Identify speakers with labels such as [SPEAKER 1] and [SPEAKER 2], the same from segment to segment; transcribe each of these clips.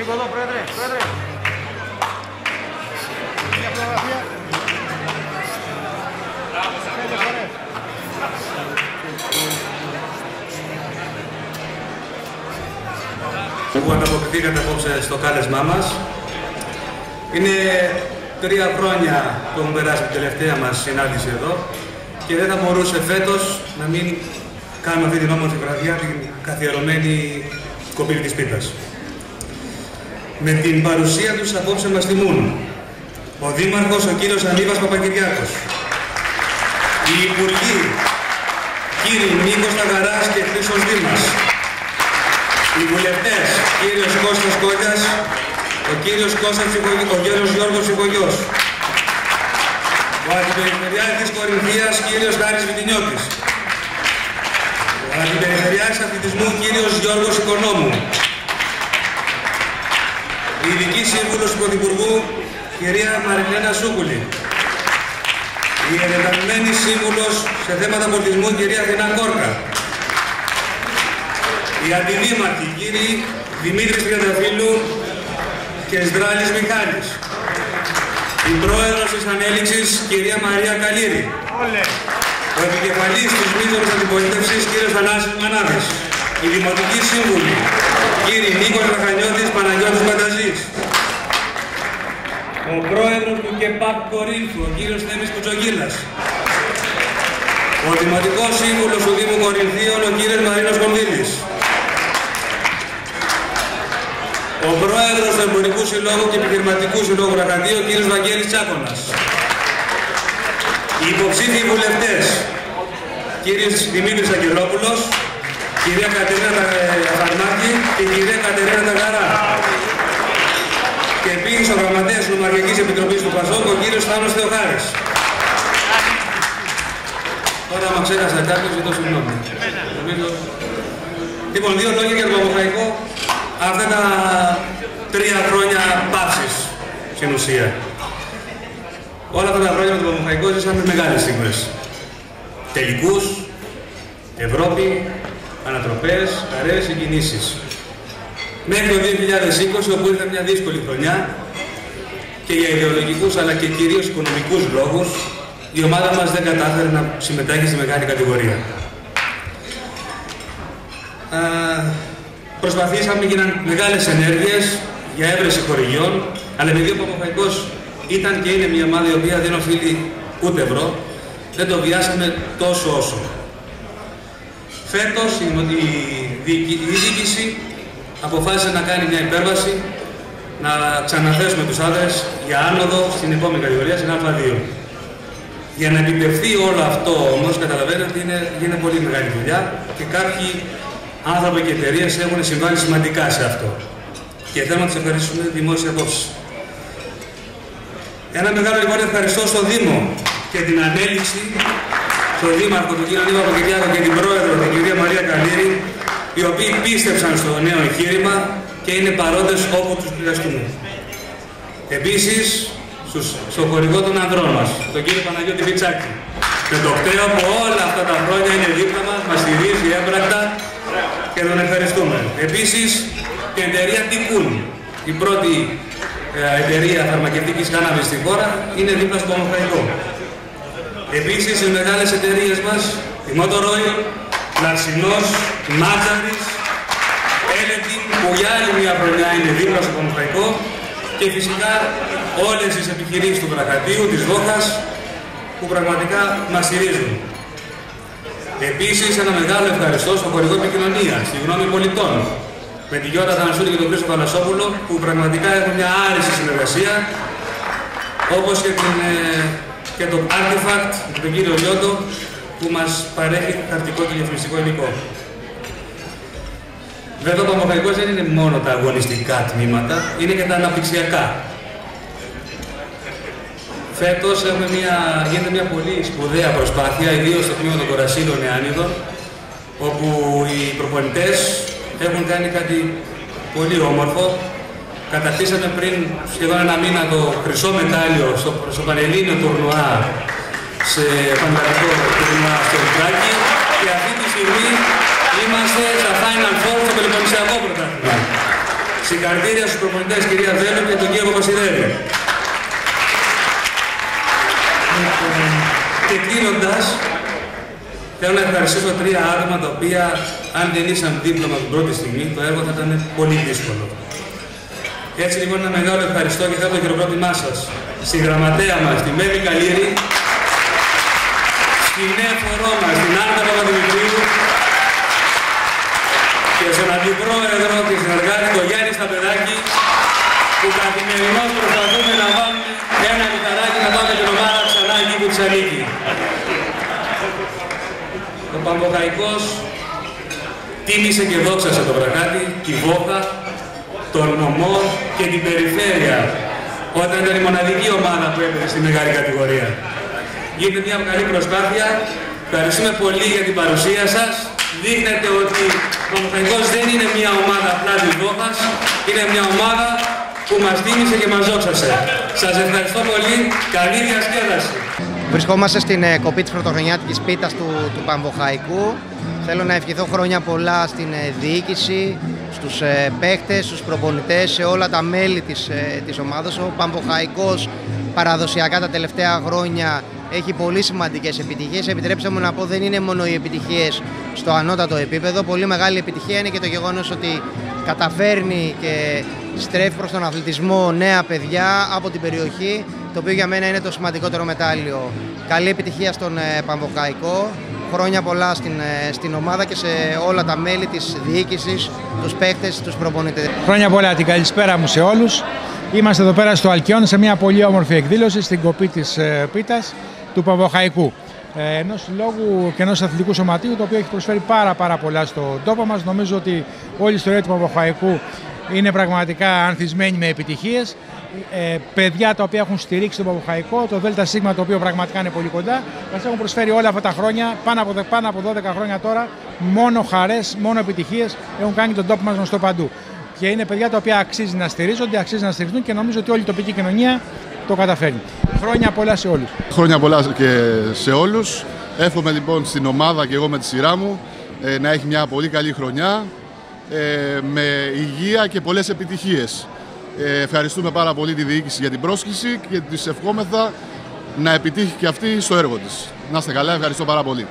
[SPEAKER 1] Λίγο εδώ, Πρόεδρε, Πρόεδρε. Μια φωτογραφία. Πέντε φορές.
[SPEAKER 2] που ανταποκριθήκατε απόψε στο κάλεσμά μας. Είναι τρία χρόνια που έχουν περάσει την τελευταία μας συνάντηση εδώ και δεν θα μπορούσε φέτος να μην κάνουμε αυτή την όμορφη βραδιά, την καθιερωμένη κοπήλη της πίτας. Με την παρουσία τους απόψε μας τιμούν. Ο Δήμαρχος, ο κύριος Ανίβας Παπακυριάκος, οι Υπουργοί, κύριοι Νίκος Ταγαράς και Χρήστος Δήμας, οι βουλευτές, κύριος Κώστας Κόλλιας, ο κύριος Κώστας Ψυχογιός, ο κύριος Γιώργος Ψυχογιός, ο Αντιπεριφερειάρχης Κορινθίας, κύριος Χάρης Βιτινιώτης, ο Αντιπεριφερειάρχης Αθλητισμού, κύριος Γιώργος Οικονόμου, η Ειδική Σύμβουλος του Πρωθυπουργού, κυρία Μαριλένα Σούκουλη, η Ενεταμμένη Σύμβουλος σε θέματα πολιτισμού, κυρία Αθηνά Κόρκα, οι αντιδήμαρχοι κύριοι Δημήτρης Τριανταφύλου και Σδράλης Μιχάλης. Η πρόεδρος της ανέλυξης κυρία Μαρία Καλύρη. Ο επικεφαλής της μίζωνης αντιπολίτευσης κύριος Θανάσης Μανάδης. Οι δημοτικοί σύμβουλοι κύριοι Νίκος Λαχανιώτης Παναγιώτης Πανταζής. Ο πρόεδρος του ΚΕΠΑΚ Κορίνθου, ο κύριος Θέμης Κουτσογίλας. Ο Δημοτικός Σύμβουλος του Δήμου Κορινθίων, ο κύριος Μαρίνος Κονδύλης. Ο πρόεδρος του Εμπορικού Συλλόγου και Επιχειρηματικού Συλλόγου Ρακαντίου, ο κύριος Βαγγέλης Τσάκωνας. Οι υποψήφιοι βουλευτές, κύριος Δημήτρης Αγγελόπουλος, κυρία Κατερίνα Φαρμάκη και κυρία Κατερίνα Ταγαρά. Και επίσης ο γραμματέας της Νομαρχιακής Επιτροπής του ΠΑΣΟΚ, ο κύριος Θάνος Θεοχάρης. Τώρα άμα ξέχασα κάποιος, ζητώ συγγνώμη. Λοιπόν, δύο λόγια για το Παπαχαϊκό αυτά τα τρία χρόνια παύσης στην ουσία. Όλα αυτά τα χρόνια με το Παπαχαϊκό ζήσαμε μεγάλες στιγμές. Τελικούς, Ευρώπη, ανατροπές, χαρές, συγκινήσεις. Μέχρι το 2020, όπου ήρθε μια δύσκολη χρονιά και για ιδεολογικούς αλλά και κυρίως οικονομικούς λόγους, η ομάδα μας δεν κατάφερε να συμμετάχει στη μεγάλη κατηγορία. Προσπαθήσαμε, γίναν μεγάλες ενέργειες για έβρεση χορηγιών, αλλά επειδή ο Παπαφαϊκός ήταν και είναι μια ομάδα η οποία δεν οφείλει ούτε ευρώ, δεν το βιάσαμε τόσο όσο. Φέτος η, η, η διοίκηση αποφάσισε να κάνει μια υπέρβαση, να ξαναθέσουμε τους άντρες για άνοδο στην επόμενη κατηγορία, στην Α2. Για να επιτευχθεί όλο αυτό όμως καταλαβαίνετε ότι είναι, είναι πολύ μεγάλη δουλειά και κάποιοι άνθρωποι και εταιρείες έχουν συμβάλει σημαντικά σε αυτό. Και θέλω να τους ευχαριστούμε δημόσια απόψη. Ένα μεγάλο λοιπόν ευχαριστώ στον Δήμο και την ανέλυξη, στον Δήμαρχο, τον κύριο Νίβα Παγκυριάκο και την Πρόεδρο, την κυρία Μαρία Καλήρη, οι οποίοι πίστεψαν στο νέο εγχείρημα και είναι παρόντες όπου τους χρειαστούμε. Επίσης, στο χορηγό των ανδρών μας, τον κύριο Παναγιώτη Βιτσάκη, με το κτέο που όλα αυτά τα χρόνια είναι δίπλα μας, μας στηρίζει έμπρακτα και τον ευχαριστούμε. Επίσης, την εταιρεία Τικούν, η πρώτη ε, εταιρεία φαρμακευτικής κάναβης στη χώρα, είναι δίπλα στο Ομοφαϊκό. Επίσης, οι μεγάλες εταιρείες μας, η Motoroid, Λαρσινός, Μάτζαρης, Έλετιν, που για άλλη μια χρονιά είναι δίπλα στο Ομοφαϊκό και φυσικά όλες τις επιχειρήσεις του Βραχατίου, της Βόχας, που πραγματικά μας στηρίζουν. Επίσης, ένα μεγάλο ευχαριστώ στο χορηγό επικοινωνίας, στη γνώμη πολιτών, με τη Γιώτα Θανασούλη και τον Χρήστο Πανασόπουλο, που πραγματικά έχουν μια άριστη συνεργασία, όπως και, την, ε, και το Artifact, τον κύριο Λιώτο, που μας παρέχει χαρτικό και διαφημιστικό υλικό. Βέβαια, το Παμοχαϊκός δεν είναι μόνο τα αγωνιστικά τμήματα, είναι και τα αναπτυξιακά. Φέτος έχουμε μια, γίνεται μια πολύ σπουδαία προσπάθεια, ιδίως στο τμήμα των Κορασίλων Νεάνιδων, όπου οι προπονητές έχουν κάνει κάτι πολύ όμορφο. Κατακτήσαμε πριν σχεδόν ένα μήνα το χρυσό μετάλλιο στο, στο Πανελλήνιο τουρνουά σε πανελληνικό τουρνουά στο Ιτράκι και αυτή τη στιγμή είμαστε στα Final Four στο Πελοποννησιακό πρωτάθλημα. Συγχαρητήρια στους προπονητές κυρία Βέλου και τον κύριο Βασιλεύη. Και κλείνοντας, θέλω να ευχαριστήσω τρία άτομα τα οποία αν δεν ήσαν δίπλωμα την πρώτη στιγμή, το έργο θα ήταν πολύ δύσκολο. Έτσι λοιπόν ένα μεγάλο ευχαριστώ και θέλω το χειροκρότημά σας στη γραμματέα μας, τη Μέμη Καλύρη, στη νέα φορό μας, την Άννα Παπαδημητρίου και στον αντιπρόεδρο και συνεργάτη, τον Γιάννη Σταπεδάκη, που καθημερινώς προσπαθούμε να βάλουμε ένα λιθαράκι να πάμε την ομάδα ξανά εκεί που της ανήκει. Ο Παμποκαϊκός τίμησε και δόξασε το βρακάτι, τη Βόχα, τον νομό και την περιφέρεια όταν ήταν η μοναδική ομάδα που έπαιζε στη μεγάλη κατηγορία. Γίνεται μια καλή προσπάθεια. Ευχαριστούμε πολύ για την παρουσία σας. Δείχνετε ότι ο Μοχαϊκός δεν είναι μια ομάδα απλά της Βόχας, είναι μια ομάδα που μας τίμησε και μας δόξασε. Σας ευχαριστώ πολύ. Καλή διασκέδαση.
[SPEAKER 3] Βρισκόμαστε στην ε, κοπή της πρωτοχρονιάτικης πίτας του, του Παμβοχαϊκού. Θέλω να ευχηθώ χρόνια πολλά στην ε, διοίκηση, στους ε, παίχτες, στους προπονητές, σε όλα τα μέλη της, ε, της ομάδας. Ο Παμβοχαϊκός παραδοσιακά τα τελευταία χρόνια έχει πολύ σημαντικές επιτυχίες. Επιτρέψτε μου να πω δεν είναι μόνο οι επιτυχίες στο ανώτατο επίπεδο. Πολύ μεγάλη επιτυχία είναι και το γεγονός ότι καταφέρνει και στρέφει προς τον αθλητισμό νέα παιδιά από την περιοχή, το οποίο για μένα είναι το σημαντικότερο μετάλλιο. Καλή επιτυχία στον ε, Παμβοκαϊκό, χρόνια πολλά στην, ε, στην ομάδα και σε όλα τα μέλη της διοίκησης, τους παίχτες, τους προπονητές.
[SPEAKER 4] Χρόνια πολλά, την καλησπέρα μου σε όλους. Είμαστε εδώ πέρα στο Αλκιόν σε μια πολύ όμορφη εκδήλωση στην κοπή της ε, πίτας του Παμβοχαϊκού. Ε, ενός συλλόγου και ενός αθλητικού σωματείου το οποίο έχει προσφέρει πάρα, πάρα πολλά στον τόπο μας. Νομίζω ότι όλη η ιστορία του Παμβοχαϊκού είναι πραγματικά ανθισμένη με επιτυχίες. Ε, παιδιά τα οποία έχουν στηρίξει τον Παποχαϊκό, το ΔΣ το οποίο πραγματικά είναι πολύ κοντά, μας έχουν προσφέρει όλα αυτά τα χρόνια, πάνω από, πάνω από 12 χρόνια τώρα, μόνο χαρές, μόνο επιτυχίες έχουν κάνει τον τόπο μας γνωστό παντού. Και είναι παιδιά τα οποία αξίζει να στηρίζονται, αξίζει να στηριχθούν και νομίζω ότι όλη η τοπική κοινωνία το καταφέρνει. Χρόνια πολλά σε όλους.
[SPEAKER 5] Χρόνια πολλά και σε όλους. Εύχομαι λοιπόν στην ομάδα και εγώ με τη σειρά μου ε, να έχει μια πολύ καλή χρονιά ε, με υγεία και πολλές επιτυχίες. Ε, ευχαριστούμε πάρα πολύ τη διοίκηση για την πρόσκληση και της ευχόμεθα να επιτύχει και αυτή στο έργο της. Να είστε καλά, ευχαριστώ πάρα πολύ.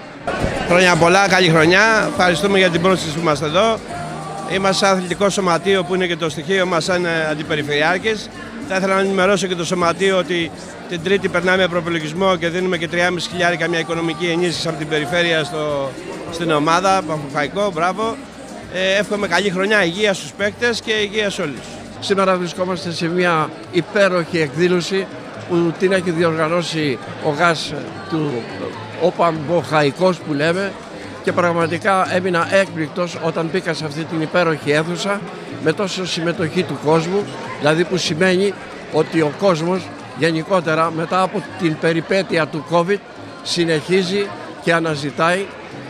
[SPEAKER 6] Χρόνια πολλά, καλή χρονιά. Ευχαριστούμε για την πρόσκληση που είμαστε εδώ. Είμαστε ένα αθλητικό σωματείο που είναι και το στοιχείο μας σαν αντιπεριφερειάρχης. Θα ήθελα να ενημερώσω και το σωματείο ότι την Τρίτη περνάμε προπολογισμό και δίνουμε και 3,5 χιλιάρικα μια οικονομική ενίσχυση από την περιφέρεια στο, στην ομάδα. Παφουφαϊκό, μπράβο. Ε, εύχομαι καλή χρονιά, υγεία στους παίκτες και υγεία σε όλους.
[SPEAKER 7] Σήμερα βρισκόμαστε σε μια υπέροχη εκδήλωση που την έχει διοργανώσει ο ΓΑΣ του Οπαμποχαϊκός που λέμε και πραγματικά έμεινα έκπληκτος όταν μπήκα σε αυτή την υπέροχη αίθουσα με τόσο συμμετοχή του κόσμου, δηλαδή που σημαίνει ότι ο κόσμος γενικότερα μετά από την περιπέτεια του COVID συνεχίζει και αναζητάει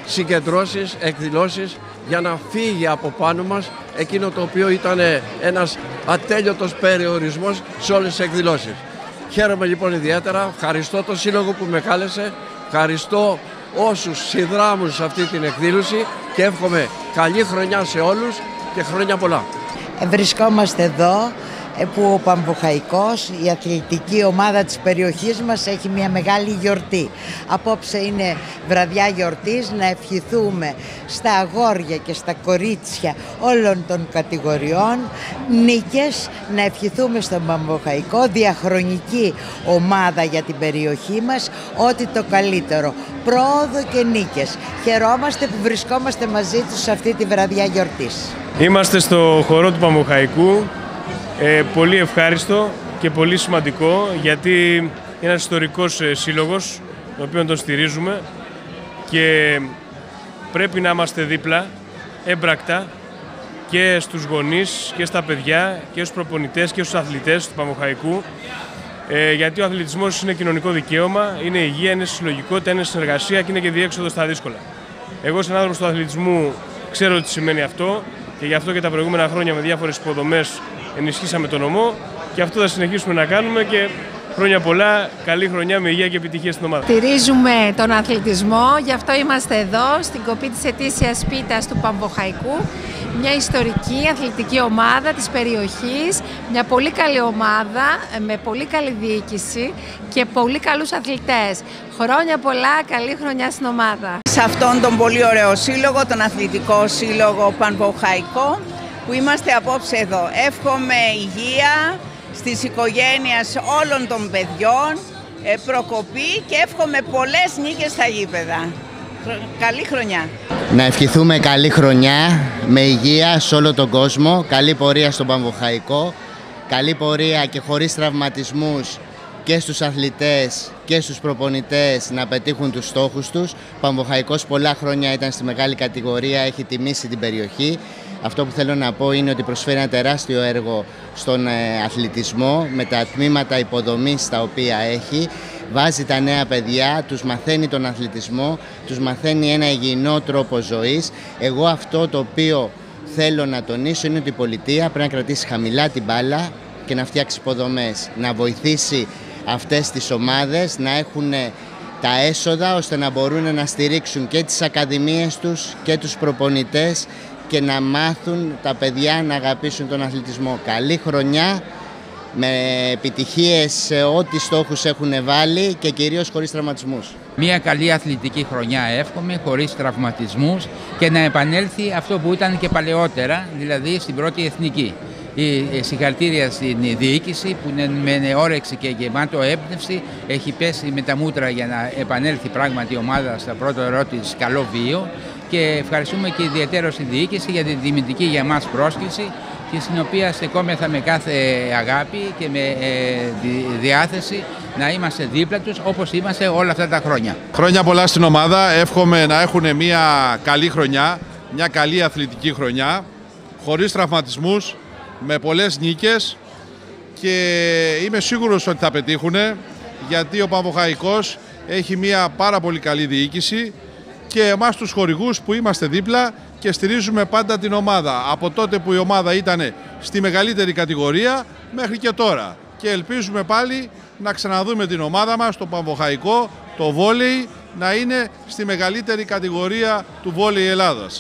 [SPEAKER 7] συγκεντρώσεις, εκδηλώσεις για να φύγει από πάνω μας εκείνο το οποίο ήταν ένας ατέλειωτος περιορισμός σε όλες τις εκδηλώσεις. Χαίρομαι λοιπόν ιδιαίτερα, ευχαριστώ τον σύλλογο που με κάλεσε, ευχαριστώ όσους συνδράμουν σε αυτή την εκδήλωση και εύχομαι καλή χρονιά σε όλους και χρόνια πολλά.
[SPEAKER 8] Βρισκόμαστε εδώ ε, που ο Παμβοχαϊκός, η αθλητική ομάδα της περιοχής μας έχει μια μεγάλη γιορτή. Απόψε είναι βραδιά γιορτής να ευχηθούμε στα αγόρια και στα κορίτσια όλων των κατηγοριών νίκες, να ευχηθούμε στον Παμβοχαϊκό διαχρονική ομάδα για την περιοχή μας, ό,τι το καλύτερο. Πρόοδο και νίκες. Χαιρόμαστε που βρισκόμαστε μαζί τους σε αυτή τη βραδιά γιορτής.
[SPEAKER 9] Είμαστε στο χορό του Παμβοχαϊκού ε, πολύ ευχάριστο και πολύ σημαντικό γιατί είναι ένας ιστορικός ε, σύλλογος τον οποίο τον στηρίζουμε και πρέπει να είμαστε δίπλα έμπρακτα και στους γονείς και στα παιδιά και στους προπονητές και στους αθλητές του Παμοχαϊκού ε, γιατί ο αθλητισμός είναι κοινωνικό δικαίωμα, είναι υγεία, είναι συλλογικότητα, είναι συνεργασία και είναι και διέξοδο στα δύσκολα. Εγώ σαν άνθρωπος του αθλητισμού ξέρω τι σημαίνει αυτό και γι' αυτό και τα προηγούμενα χρόνια με διάφορες υποδομές ενισχύσαμε τον νομό και αυτό θα συνεχίσουμε να κάνουμε και χρόνια πολλά, καλή χρονιά με υγεία και επιτυχία στην ομάδα.
[SPEAKER 10] Στηρίζουμε τον αθλητισμό, γι' αυτό είμαστε εδώ στην κοπή της ετήσιας πίτας του Παμβοχαϊκού. μια ιστορική αθλητική ομάδα της περιοχής, μια πολύ καλή ομάδα με πολύ καλή διοίκηση και πολύ καλούς αθλητές. Χρόνια πολλά, καλή χρονιά στην ομάδα.
[SPEAKER 11] Σε αυτόν τον πολύ ωραίο σύλλογο, τον αθλητικό σύλλογο Πανβοχαϊκό, που είμαστε απόψε εδώ. Εύχομαι υγεία στις οικογένειες όλων των παιδιών, ε, προκοπή και εύχομαι πολλές νίκες στα γήπεδα. Καλή χρονιά.
[SPEAKER 12] Να ευχηθούμε καλή χρονιά με υγεία σε όλο τον κόσμο, καλή πορεία στον Παμβοχαϊκό, καλή πορεία και χωρίς τραυματισμούς και στους αθλητές και στους προπονητές να πετύχουν τους στόχους τους. Ο Παμβοχαϊκός πολλά χρόνια ήταν στη μεγάλη κατηγορία, έχει τιμήσει την περιοχή. Αυτό που θέλω να πω είναι ότι προσφέρει ένα τεράστιο έργο στον ε, αθλητισμό με τα τμήματα υποδομής τα οποία έχει. Βάζει τα νέα παιδιά, τους μαθαίνει τον αθλητισμό, τους μαθαίνει ένα υγιεινό τρόπο ζωής. Εγώ αυτό το οποίο θέλω να τονίσω είναι ότι η πολιτεία πρέπει να κρατήσει χαμηλά την μπάλα και να φτιάξει υποδομές, να βοηθήσει αυτές τις ομάδες να έχουν τα έσοδα ώστε να μπορούν να στηρίξουν και τις ακαδημίες τους και τους προπονητές και να μάθουν τα παιδιά να αγαπήσουν τον αθλητισμό. Καλή χρονιά με επιτυχίες σε ό,τι στόχους έχουν βάλει και κυρίως χωρίς τραυματισμούς.
[SPEAKER 13] Μια καλή αθλητική χρονιά εύχομαι, χωρίς τραυματισμούς και να επανέλθει αυτό που ήταν και παλαιότερα, δηλαδή στην πρώτη εθνική. Η συγχαρητήρια στην διοίκηση που είναι με όρεξη και γεμάτο έμπνευση έχει πέσει με τα μούτρα για να επανέλθει πράγματι η ομάδα στο πρώτο ερώτηση καλό βίο και ευχαριστούμε και ιδιαίτερα στην διοίκηση για την τιμητική για μας πρόσκληση και στην οποία στεκόμεθα με κάθε αγάπη και με ε, διάθεση να είμαστε δίπλα τους όπως είμαστε όλα αυτά τα χρόνια.
[SPEAKER 14] Χρόνια πολλά στην ομάδα. Εύχομαι να έχουν μια καλή χρονιά, μια καλή αθλητική χρονιά, χωρίς τραυματισμούς, με πολλές νίκες και είμαι σίγουρος ότι θα πετύχουν γιατί ο Παμβοχαϊκός έχει μια πάρα πολύ καλή διοίκηση και εμάς τους χορηγούς που είμαστε δίπλα και στηρίζουμε πάντα την ομάδα. Από τότε που η ομάδα ήταν στη μεγαλύτερη κατηγορία μέχρι και τώρα. Και ελπίζουμε πάλι να ξαναδούμε την ομάδα μας, το Παμβοχαϊκό, το βόλεϊ, να είναι στη μεγαλύτερη κατηγορία του βόλεϊ Ελλάδας.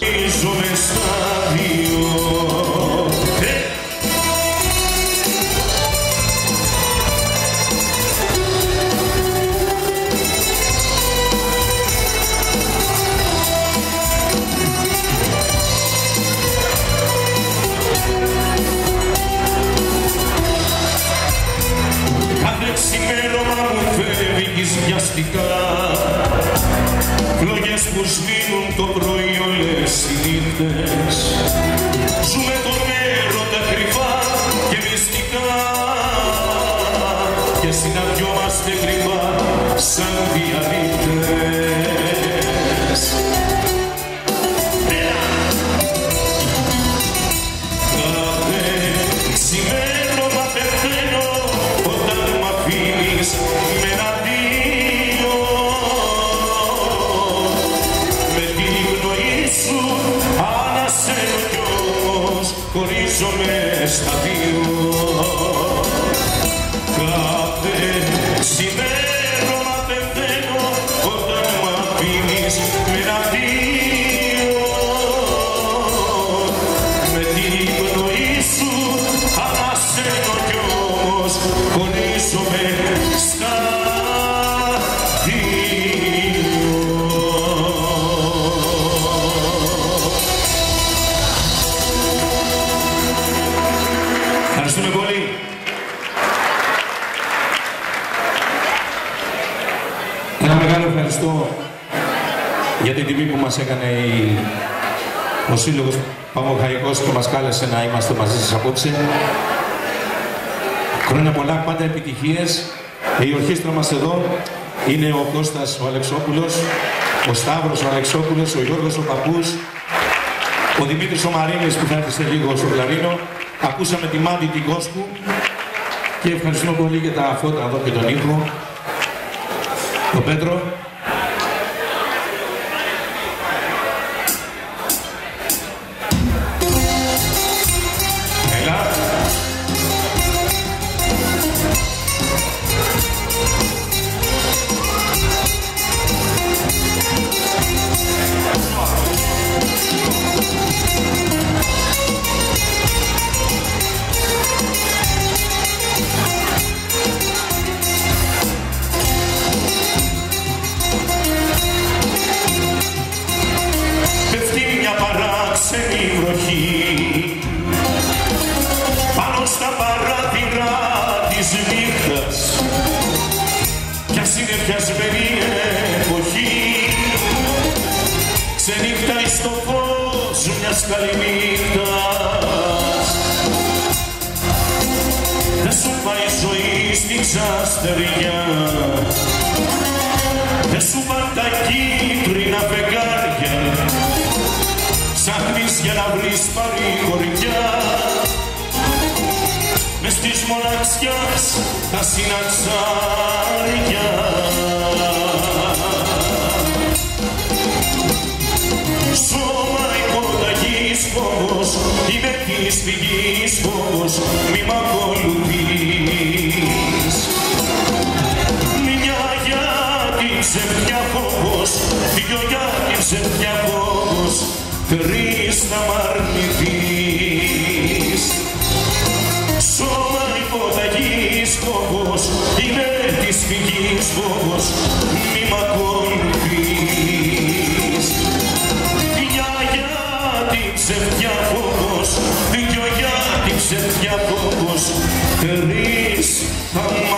[SPEAKER 15] Μας έκανε η... ο Σύλλογος Παμοχαϊκός και μας κάλεσε να είμαστε μαζί σας απόψε. Χρόνια πολλά, πάντα επιτυχίες. Η ορχήστρα μας εδώ είναι ο Κώστας ο Αλεξόπουλος, ο Σταύρος ο Αλεξόπουλος, ο Γιώργος ο Παππούς, ο Δημήτρης ο Μαρίνης που θα έρθει σε λίγο στο κλαρίνο. Ακούσαμε τη Μάντη την Κόσκου και ευχαριστούμε πολύ για τα φώτα εδώ και τον ήχο. Τον Πέτρο.
[SPEAKER 14] της αστεριά Δε σου πάντα κίτρινα φεγγάρια ψάχνεις για να βρεις παρηγοριά. Μες της μοναξιάς τα συναξάρια. Σώμα υποταγής φόβος, γυναικής φυγής φόβος, μη μ' ακολουθείς. σε πια φόβος, δυο σε πια φόβος, τρεις να μ' αρνηθείς. Σώμα λοιπόν υποταγής φόβος, είναι της φυγής φόβος, μη μ' ακολουθείς. Δυο γιατί σε πια φόβος, δυο γιατί σε πια φόβος, τρεις να μ'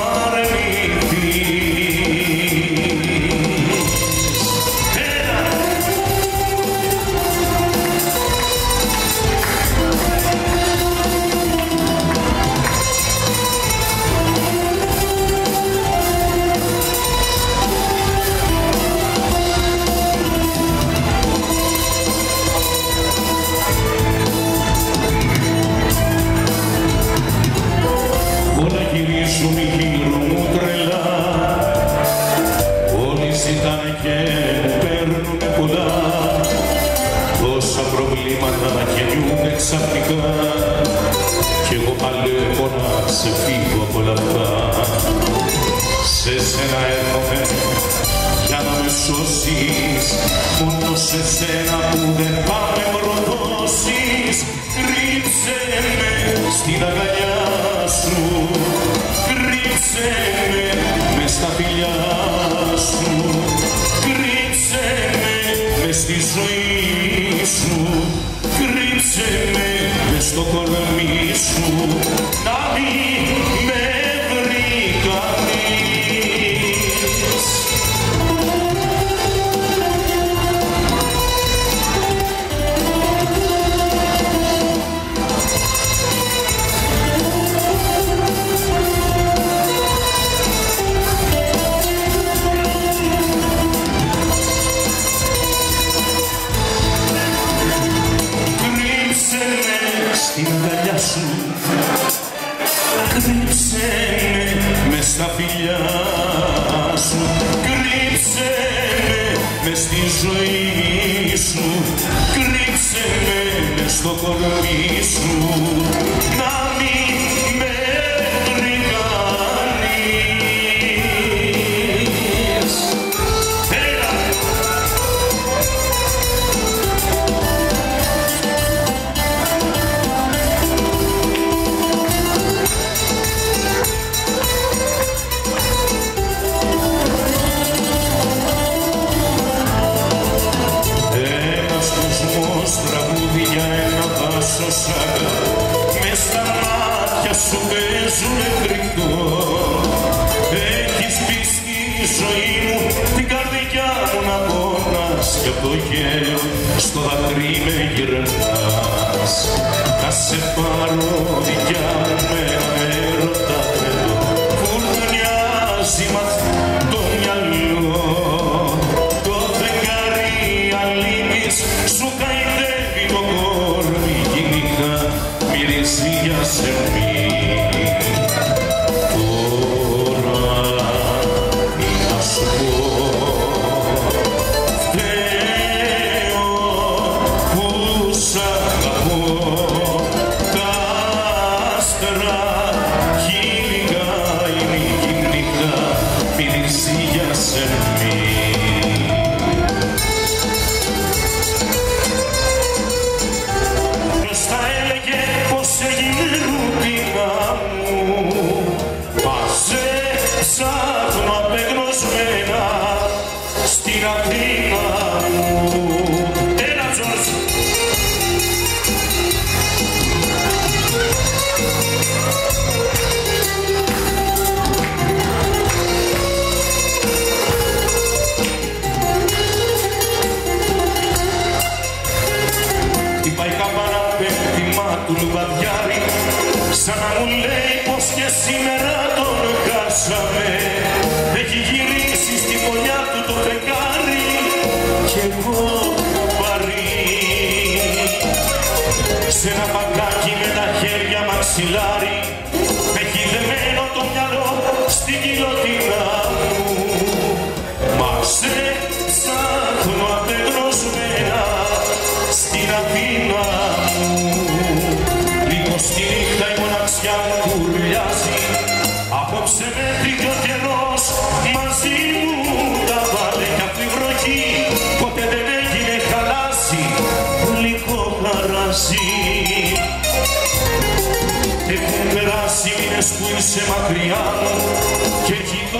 [SPEAKER 14] su carne vivo con μαξιλάρι έχει δεμένο το μυαλό στην κοιλωτίνα μου. Μα σαν απεντρωσμένα στην Αθήνα μου. Λίγος στη νύχτα η μοναξιά μου κουρλιάζει απόψε με πήγε καιρός. Μαζί μου τα βάλε κι αυτή βροχή ποτέ δεν έγινε χαλάσι λίγο χαράζει που είσαι μακριά και γυρίζεις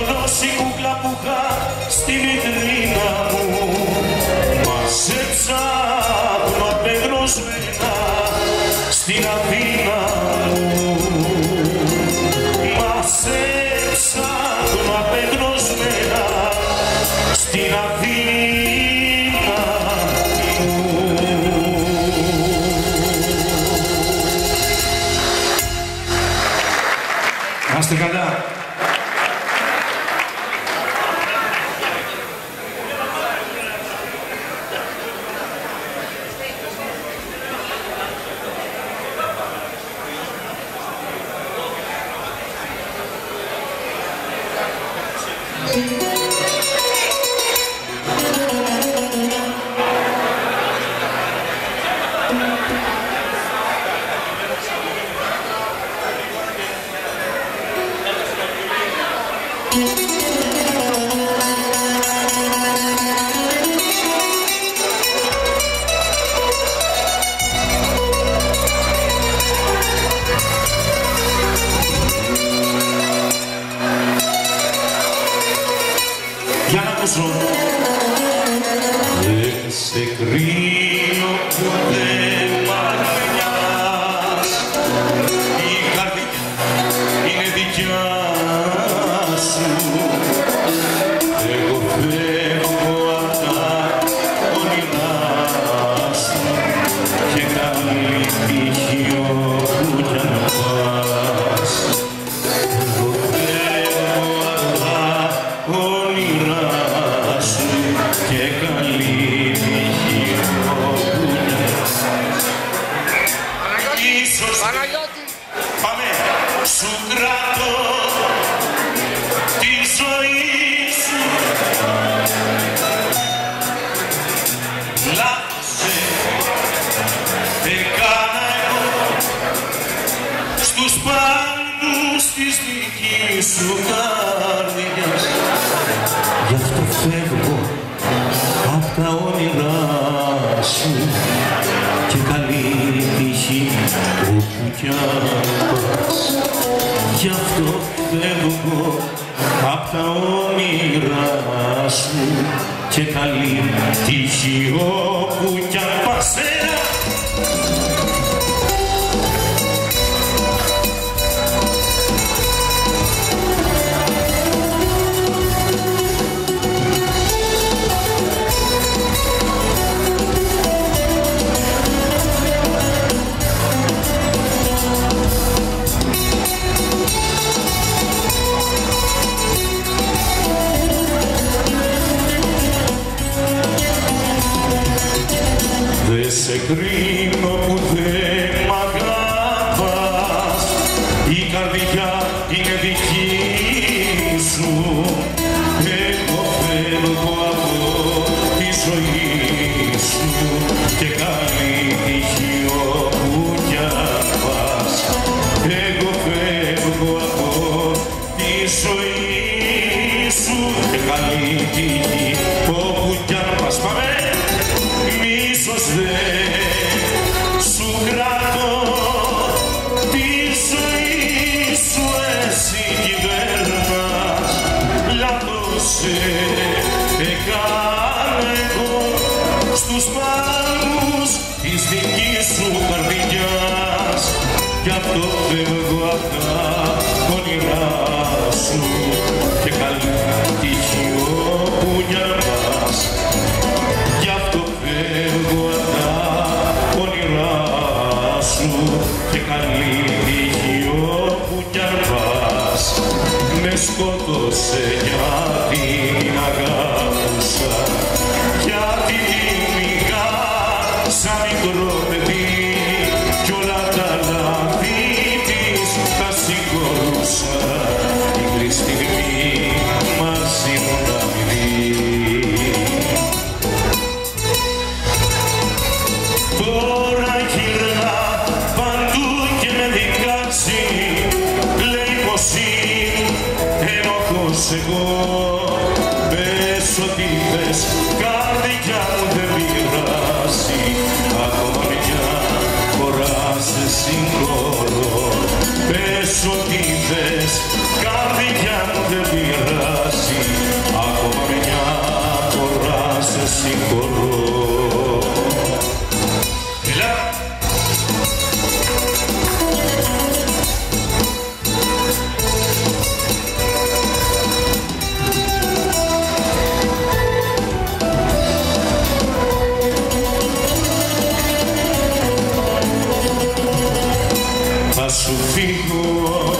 [SPEAKER 14] σου φύγω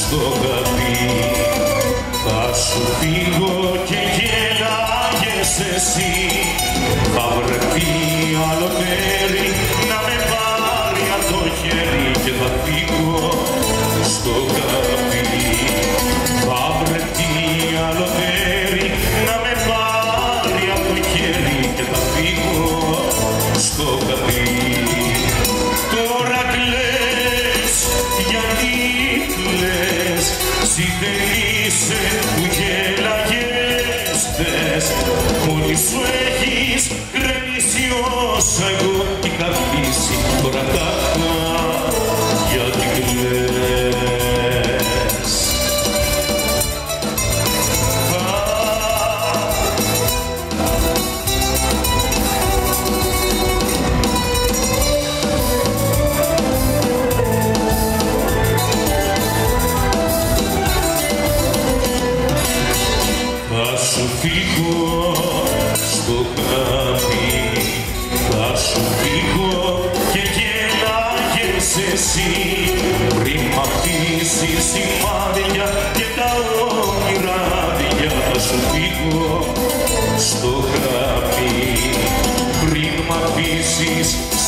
[SPEAKER 14] στο γαμπί Θα σου φύγω και γελάγες εσύ. Θα βρεθεί άλλο μέρη να με πάρει από το χέρι Και θα φύγω στο γαμπί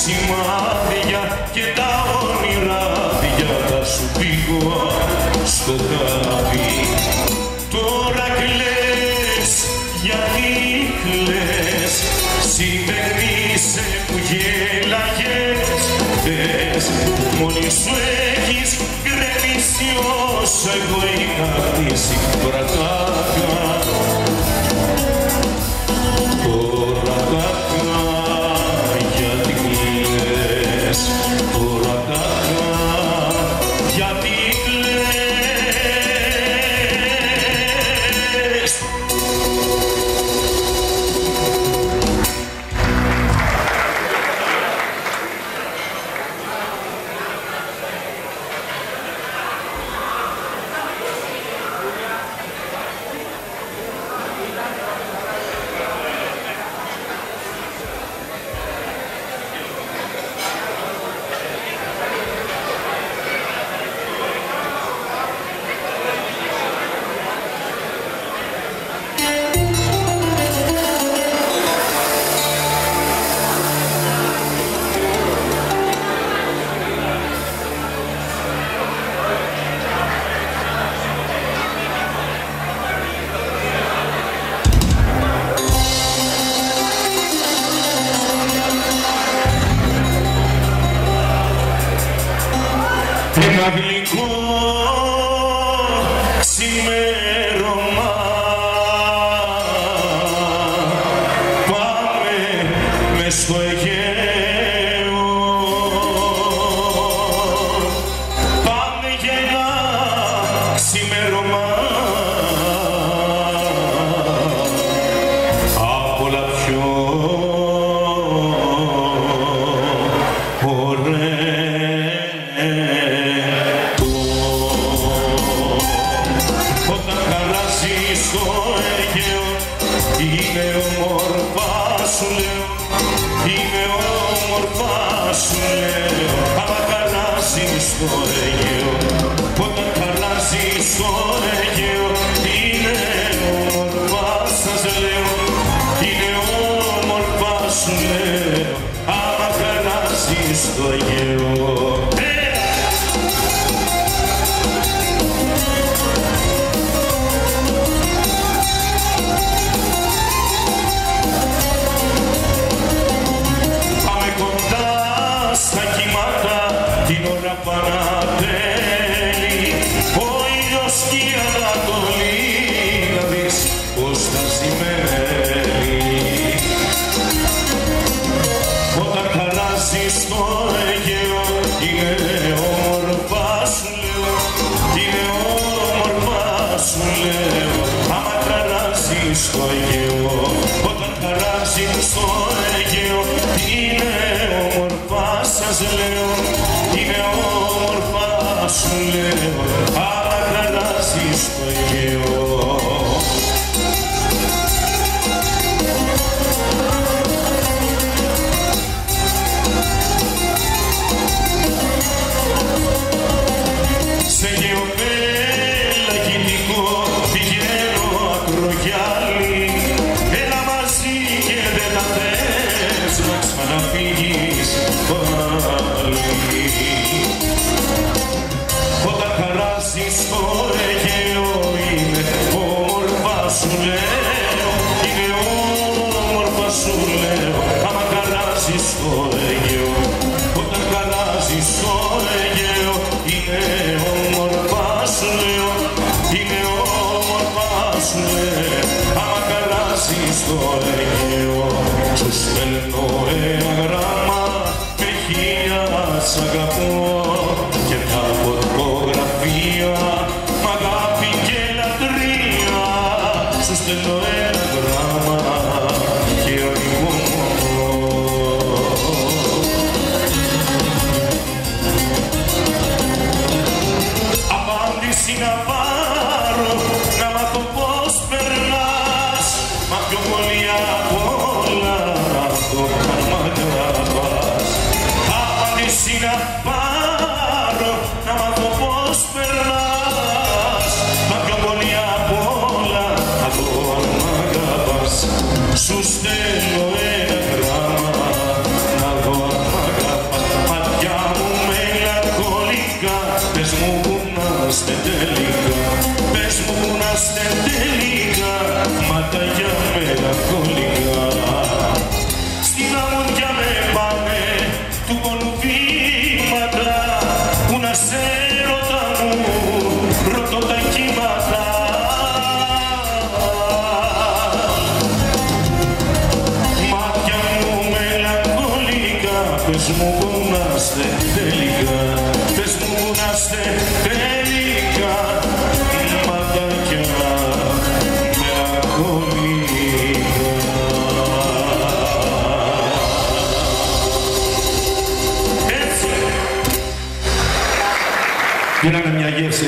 [SPEAKER 14] σημάδια και τα όνειράδια θα σου πήγω στο κάβι. Τώρα κλαις, γιατί κλαις, σημερίζε που γέλαγες, δες, μόνη σου έχεις γκρεμίσει όσο εγώ είχα χτίσει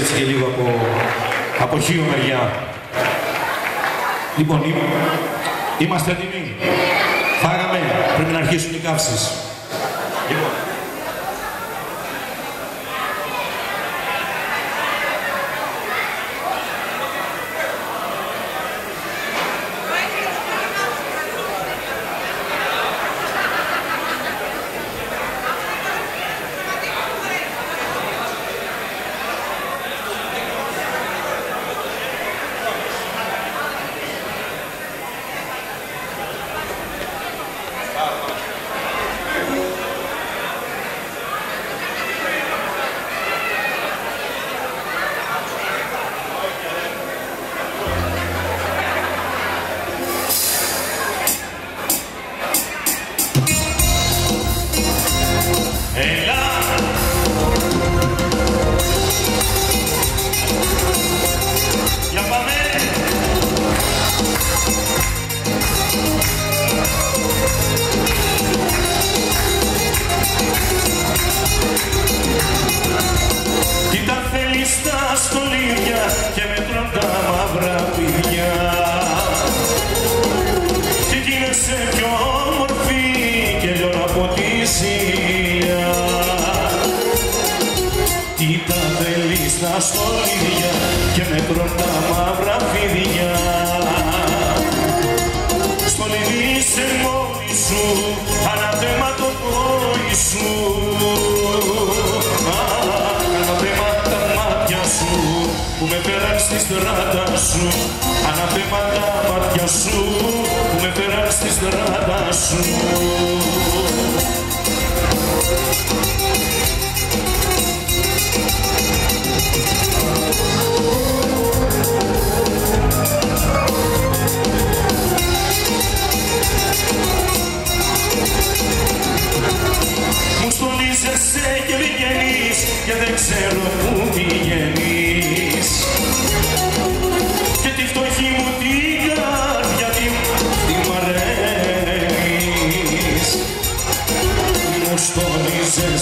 [SPEAKER 14] έτσι και λίγο από, από χείο μεριά. Λοιπόν, είμαστε έτοιμοι. Φάγαμε. Πρέπει να αρχίσουν οι καύσεις.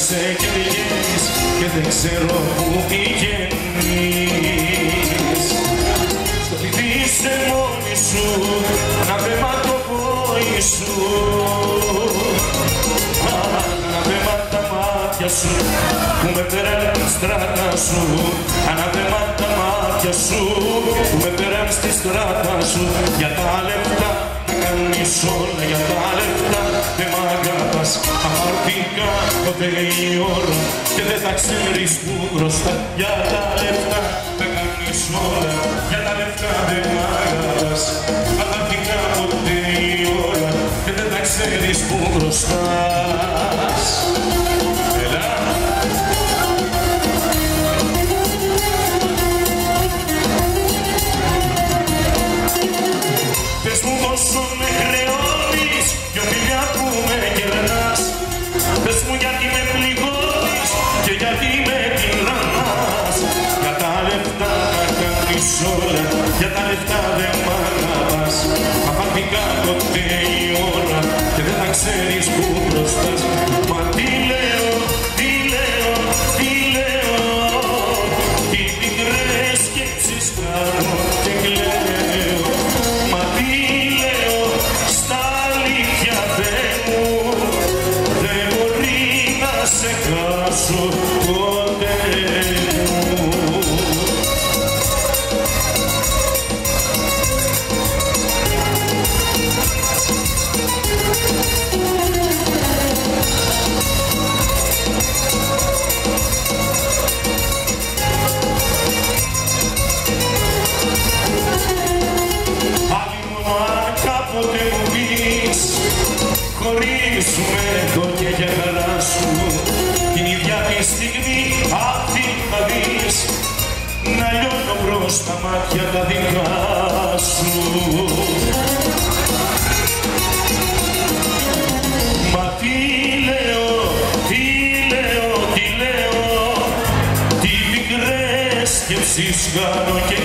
[SPEAKER 14] Σε και και δεν ξέρω πού πηγαίνεις. Στο παιδί είσαι μόνη σου, αναπέμα το πόη σου. Αναπέμα τα μάτια σου που με περάνε στράτα σου. Αναπέμα τα μάτια σου που με περάνε στη στράτα σου. Για τα λεπτά κάνεις όλα για τα λεφτά Δεν μ' αγαπάς αμαρτικά Ποτέ η ώρα και δεν θα ξέρεις που μπροστά Για τα λεφτά τα κάνεις όλα Για τα λεφτά δεν μ' αγαπάς Αμαρτικά ποτέ η ώρα και δεν θα ξέρεις που μπροστά για τα λεφτά δεν μ' αγαπάς Θα φανεί η ώρα και δεν θα ξέρεις που μπροστάς. Ciganos que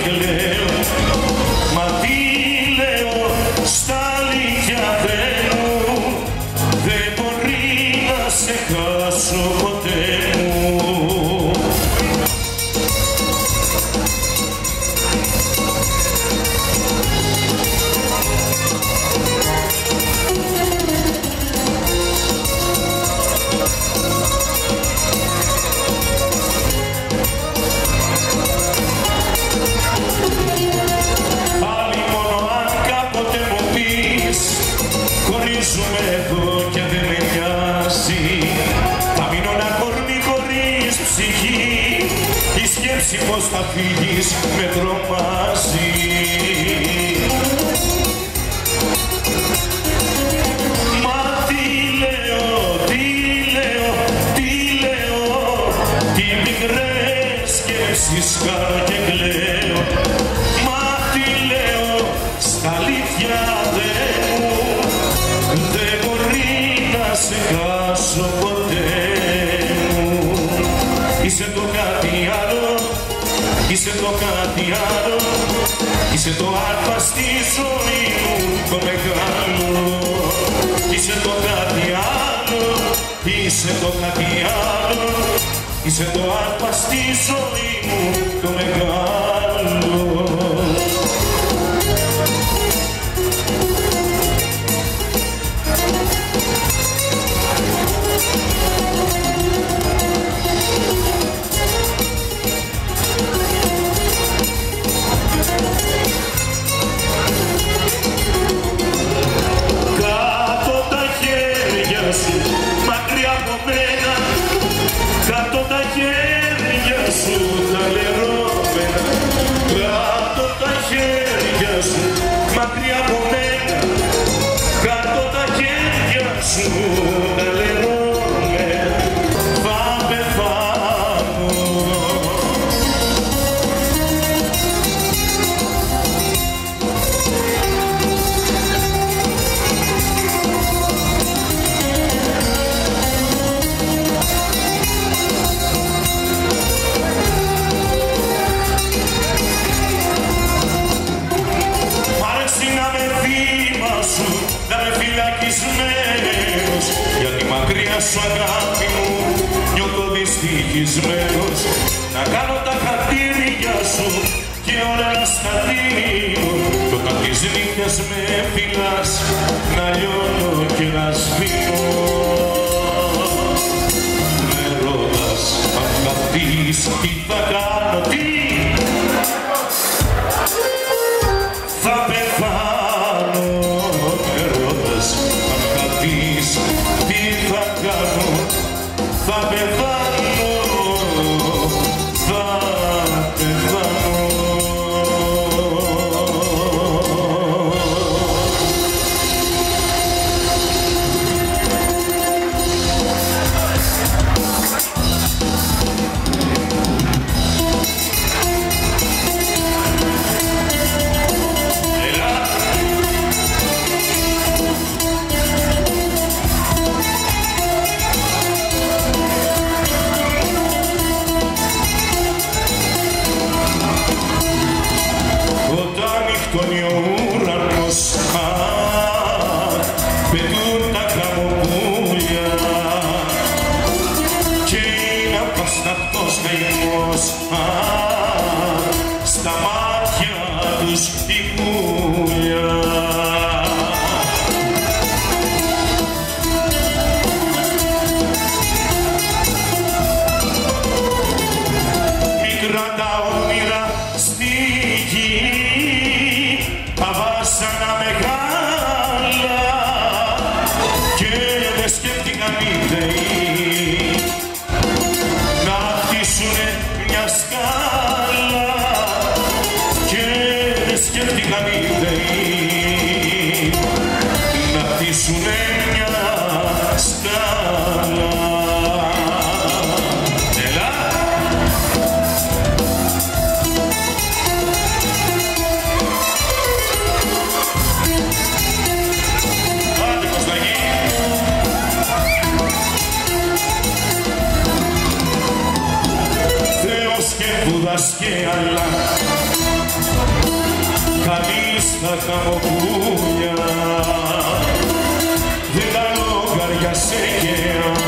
[SPEAKER 14] σου αγάπη μου νιώθω δυστυχισμένος. Να κάνω τα χαρτίρια σου και ώρα στα δίνω κι όταν τις νύχτες με φυλάς να λιώνω και να σβήνω. Με ρωτάς αν καθείς τι θα κάνω, τι Κούδας και άλλα. Κανείς τα χαμοπούλια δεν τα λόγαρια σε καιρά.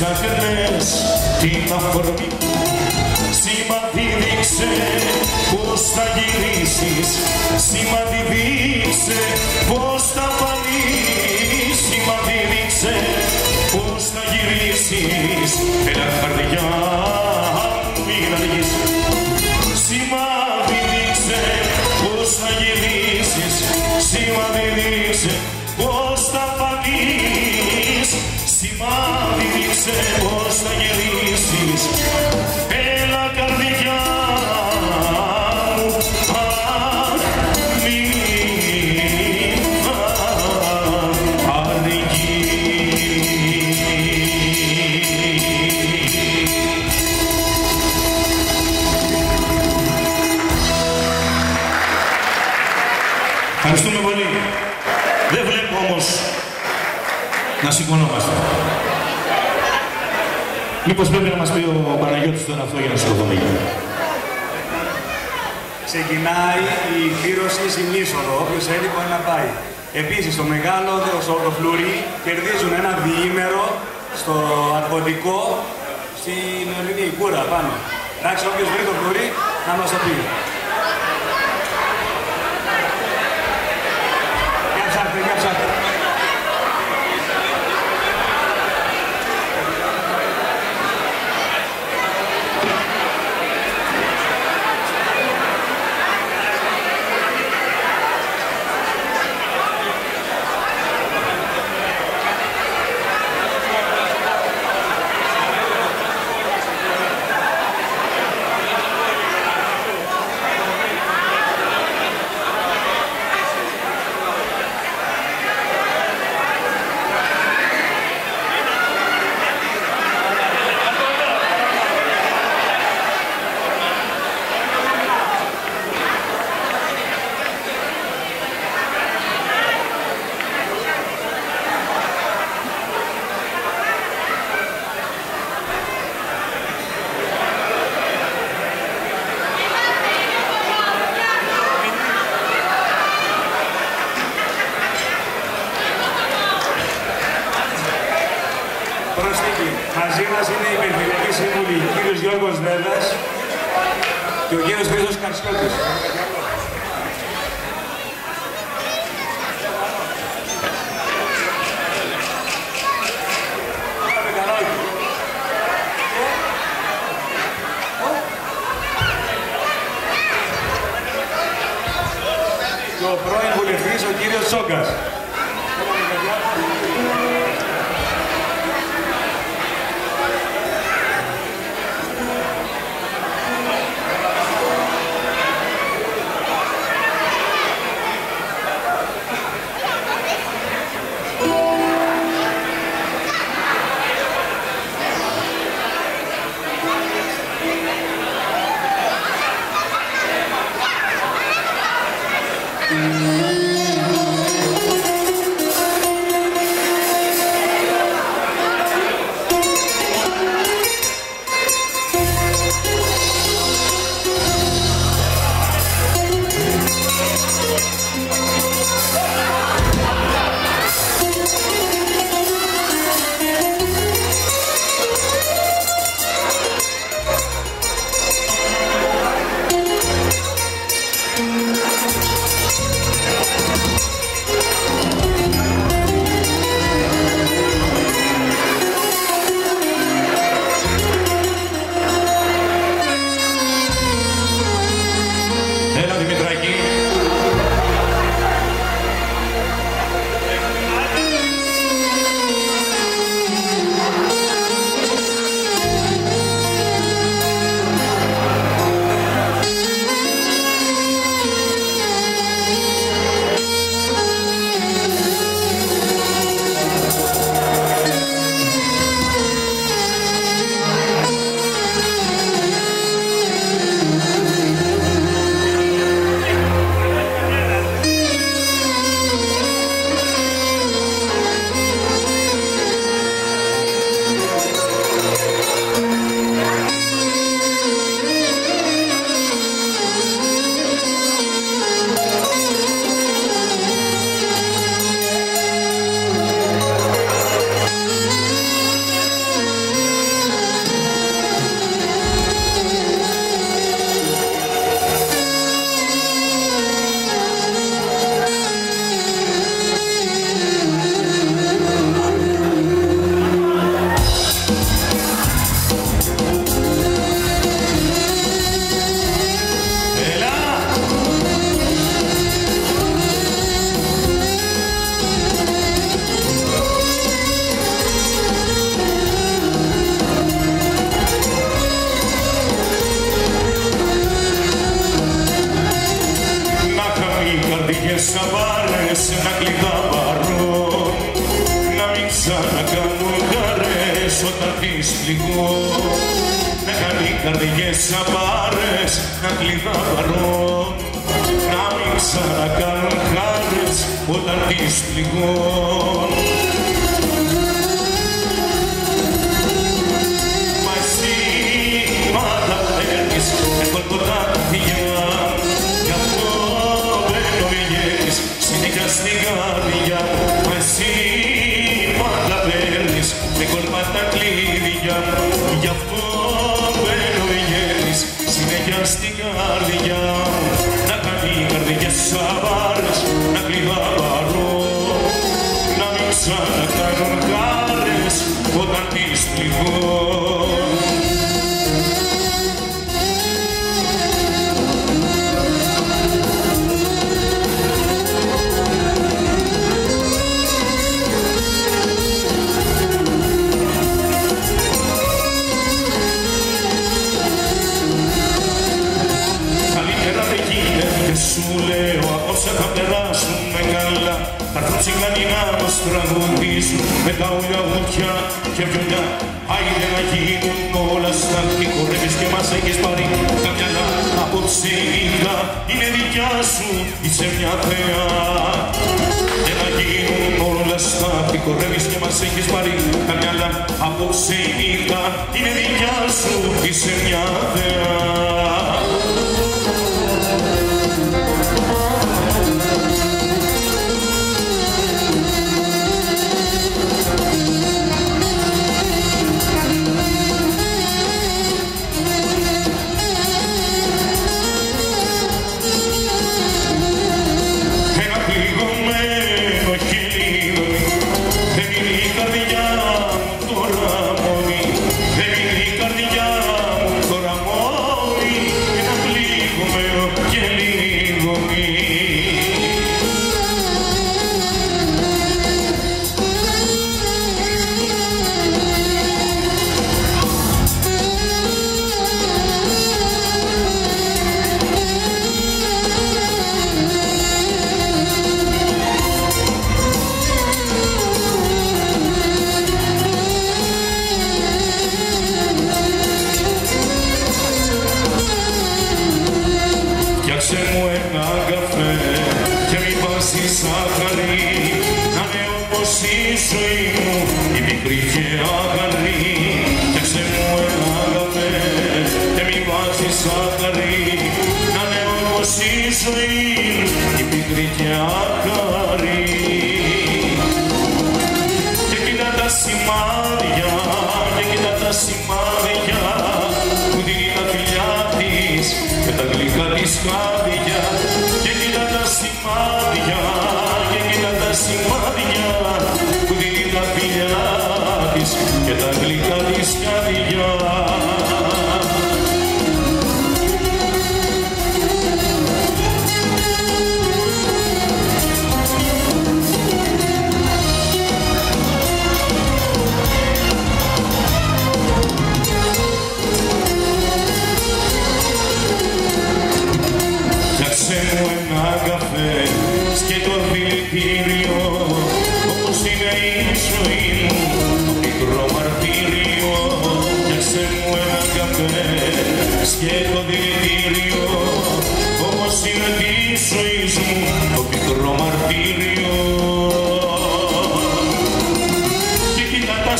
[SPEAKER 14] Τις αγνές την αφορμή. Σημαντή δείξε πως θα γυρίσεις. Σημαντή δείξε πως θα φανείς Σημαντή δείξε πως θα γυρίσεις. Έλα καρδιά. Μήπως πρέπει να μας πει ο Παναγιώτης τον αυτό για να σηκωθούμε εκεί.
[SPEAKER 2] Ξεκινάει η κλήρωση ημίσοδο, όποιος θέλει μπορεί να πάει. Επίσης, το μεγάλο το, το φλουρί κερδίζουν ένα διήμερο στο αρκωτικό στην Ορεινή Κούρα πάνω. Εντάξει, όποιος βρει το φλουρί να μας το πει. Για ψάχτε, για ψάχτε. Προσθήκη. Μαζί μας είναι η Περιφερειακή Σύμβουλη κύριος Γιώργος Δέδας και ο κύριος Χρήστος Καρσιώτης. Και ο πρώην βουλευτής ο κύριος Τσόγκας.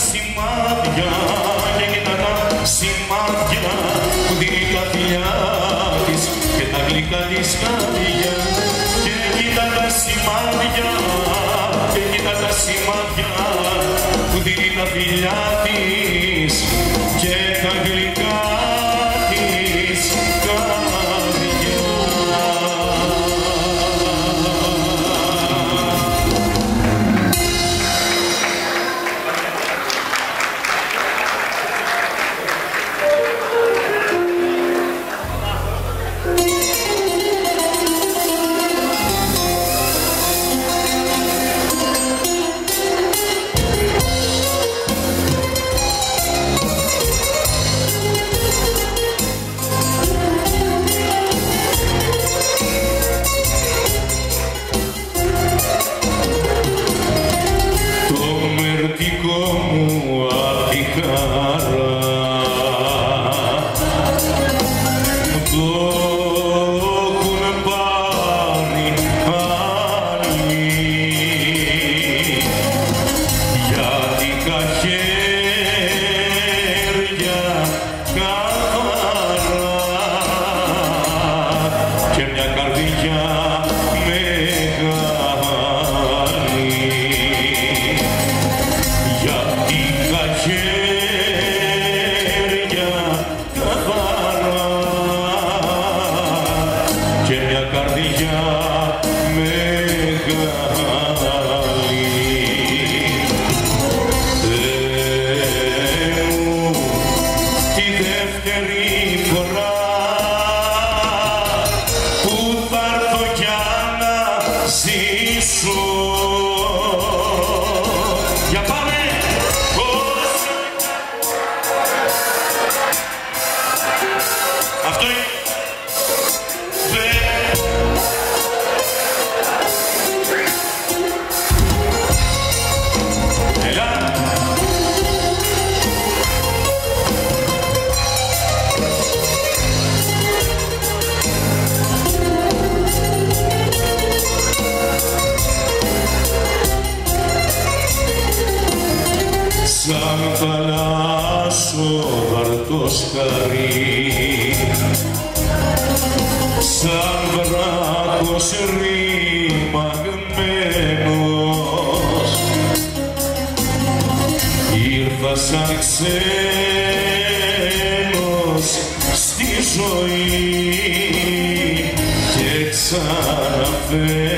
[SPEAKER 14] σημάδια γεγνανά σημάδια που δίνει τα φιλιά της και τα γλυκά της καρδιά. Και κοίτα τα σημάδια και κοίτα τα σημάδια που δίνει τα φιλιά της. θαλάσσο χαρτός χαρί σαν βράχος ρημαγμένος ήρθα σαν ξένος στη ζωή και
[SPEAKER 16] ξαναφέρω